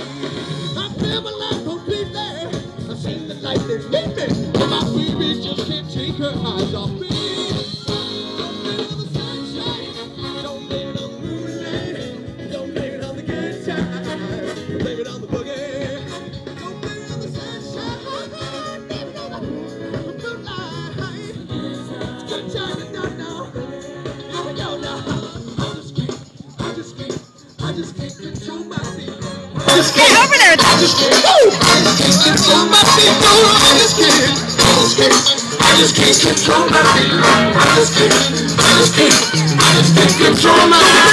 I feel my life completely. I seen the light that's lead me. My baby just can't take her eyes off me. Just can't, can't, I just can't control my feet. I just Get over there. I just can't, woo! I just can't control my feet. I just can't. I just can't. I just can't control my feet. I just can't. I just can't. I just can't control my feet. On the sunshine.